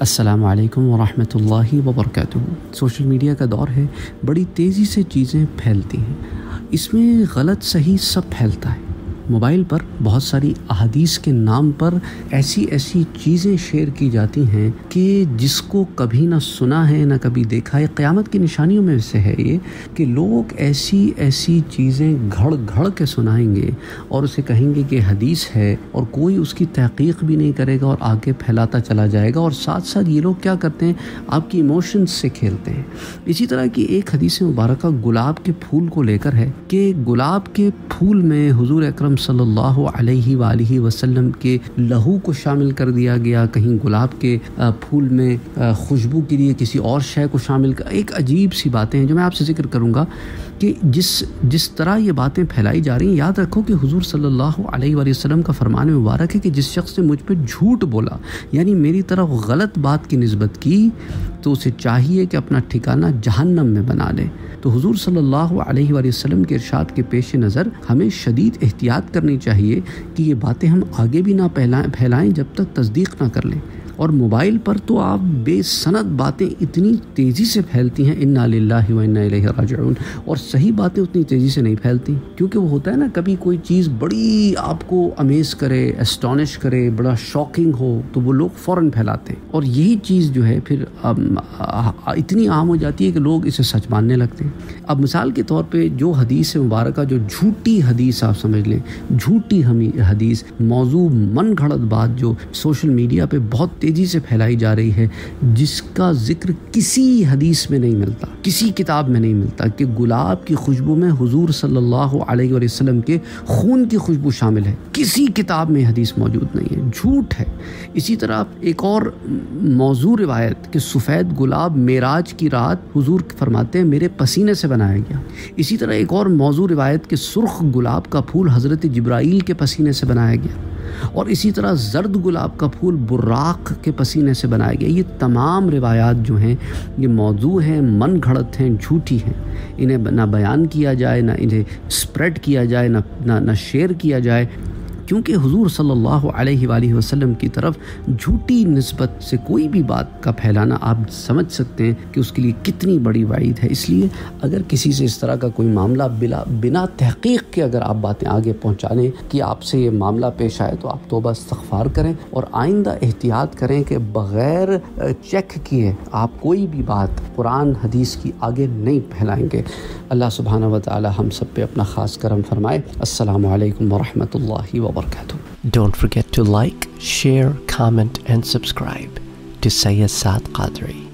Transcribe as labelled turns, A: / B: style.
A: अस्सलाम वालेकुम वरहमतुल्लाहि सोशल मीडिया का दौर है, बड़ी तेज़ी से चीज़ें फैलती हैं। इसमें गलत सही सब फैलता है। मोबाइल पर बहुत सारी अहदीस के नाम पर ऐसी ऐसी चीज़ें शेयर की जाती हैं कि जिसको कभी ना सुना है, ना कभी देखा है। क़्यामत की निशानियों में से है ये कि लोग ऐसी ऐसी चीज़ें घड़ घड़ के सुनाएँगे और उसे कहेंगे कि हदीस है और कोई उसकी तहकीक भी नहीं करेगा और आगे फैलाता चला जाएगा। और साथ साथ ये लोग क्या करते हैं? आपकी इमोशंस से खेलते हैं। इसी तरह की एक हदीस मुबारक गुलाब के फूल को लेकर है कि गुलाब के फूल में हुजूर अकरम सल्लल्लाहु अलैहि वसल्लम के लहू को शामिल कर दिया गया, कहीं गुलाब के फूल में खुशबू के लिए किसी और शय को शामिल कर, एक अजीब सी बातें हैं जो मैं आपसे ज़िक्र करूँगा कि जिस जिस तरह ये बातें फैलाई जा रही हैं, याद रखो कि हुजूर सल्लल्लाहु अलैहि वसल्लम का फरमान मुबारक है कि जिस शख्स ने मुझ पर झूठ बोला, यानी मेरी तरफ़ गलत बात की नस्बत की तो उसे चाहिए कि अपना ठिकाना जहन्नम में बना ले। तो हुजूर सल्लल्लाहु अलैहि वसल्लम के इरशाद के पेश नज़र हमें शदीद एहतियात करनी चाहिए कि ये बातें हम आगे भी ना फैलाएँ जब तक तस्दीक ना कर लें। और मोबाइल पर तो आप बेसनद बातें इतनी तेज़ी से फैलती हैं इलैहि राजिऊन और सही बातें उतनी तेज़ी से नहीं फैलती, क्योंकि वो होता है ना, कभी कोई चीज़ बड़ी आपको अमेज़ करे एस्टॉनिश करे, बड़ा शॉकिंग हो तो वो लोग फ़ौर फैलाते हैं। और यही चीज़ जो है, फिर इतनी आम हो जाती है कि लोग इसे सच मानने लगते हैं। अब मिसाल के तौर पर जो हदीस मुबारक, जो झूठी हदीस आप समझ लें, झूठी हदीस, मौजू मन घड़त बात जो सोशल मीडिया पे बहुत तेज़ी से फैलाई जा रही है, जिसका ज़िक्र किसी हदीस में नहीं मिलता, किसी किताब में नहीं मिलता कि गुलाब की खुशबू में हुजूर सल्लल्लाहु अलैहि वसल्लम के खून की खुशबू शामिल है। किसी किताब में हदीस मौजूद नहीं है, झूठ है। इसी तरह एक और मौजू रिवायत कि सफ़ेद गुलाब मेराज की रात हुजूर फरमाते हैं, मेरे पसीने से बनाया गया। इसी तरह एक और मौजू रिवायत के सुर्ख गुलाब का फूल हज़रत जब्राइल के पसीने से बनाया गया। और इसी तरह जर्द गुलाब का फूल बुर्राक के पसीने से बनाया गया ये तमाम रिवायात जो हैं ये मौजू हैं मन घड़त हैं झूठी हैं। इन्हें ना बयान किया जाए ना इन्हें स्प्रेड किया जाए ना ना, ना शेयर किया जाए। क्योंकि हुजूर सल्लल्लाहु अलैहि वसल्लम की तरफ़ झूठी नस्बत से कोई भी बात का फैलाना आप समझ सकते हैं कि उसके लिए कितनी बड़ी वाइद है। इसलिए अगर किसी से इस तरह का कोई मामला बिला बिना तहकीक के अगर आप बातें आगे पहुँचा लें कि आपसे ये मामला पेश आए तो आप तोबा इस्तफ़ार करें और आइंदा एहतियात करें कि बग़ैर चेक किए आप कोई भी बात कुरान, हदीस की आगे नहीं फैलाएँगे। अल्लाह सुबहाना व ताली हम सब पे अपना ख़ास करम फरमाए। असलकम वरहमल वर्क
B: Don't forget to like, share, comment and subscribe to Sayyid Saad Qadri.